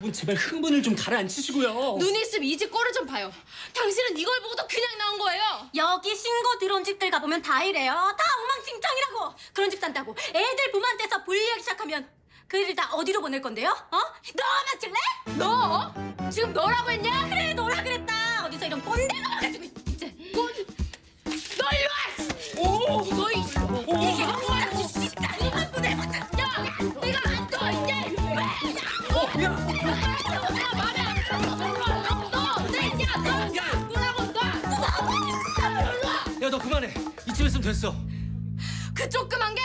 여러분 제발 흥분을 좀 가라앉히시고요. 눈 있으면 이 집 꼴을 좀 봐요. 당신은 이걸 보고도 그냥 나온 거예요. 여기 신고 들어온 집들 가보면 다 이래요. 다 엉망진창이라고. 그런 집 산다고 애들 부모한테서 분리하기 시작하면 그 애들 다 어디로 보낼 건데요? 어? 너가 맡을래? 너? 지금 너라고 했냐? 그래 너라 그랬다. 어디서 이런 꼰대가 와가지고 어, 야! 너 야! 그만해. 이쯤 했으면 됐어. 그 조그만 게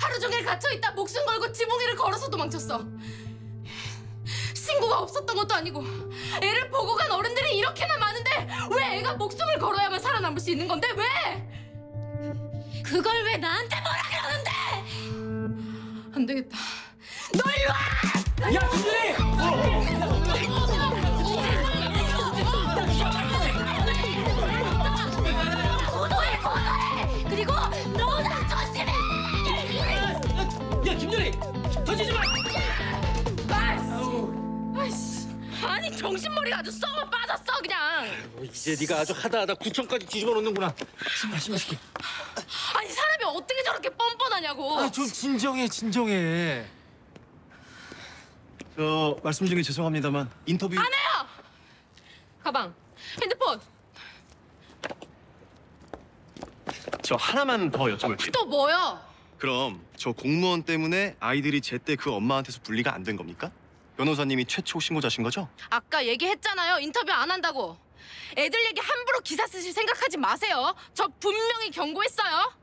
하루 종일 갇혀있다 목숨 걸고 지붕이를 걸어서 도망쳤어. 신고가 없었던 것도 아니고 애를 보고 간 어른들이 이렇게나 많은데 왜 애가 목숨을 걸어야만 살아남을 수 있는 건데 왜? 그걸 왜 나한테 뭐라 그러는데? 안 되겠다. 너 일로 와! 야, 김준희! 고소해 고소해. 그리고 너나 조심해. 야, 김준희! 던지지 마! 아이씨, 아니 정신머리가 아주 썩어 빠졌어 그냥. 어, 이제 네가 아주 하다하다 구청까지 뒤집어 놓는구나. 신발, 신발 시켜. 아니 사람이 어떻게 저렇게 뻔뻔하냐고. 아, 좀 진정해, 진정해. 저 말씀 중에 죄송합니다만 인터뷰 안 해요. 가방, 핸드폰, 저 하나만 더 여쭤볼게요. 또 뭐요? 그럼 저 공무원 때문에 아이들이 제때 그 엄마한테서 분리가 안 된 겁니까? 변호사님이 최초 신고자신 거죠? 아까 얘기했잖아요. 인터뷰 안 한다고. 애들 얘기 함부로 기사 쓰실 생각하지 마세요. 저 분명히 경고했어요.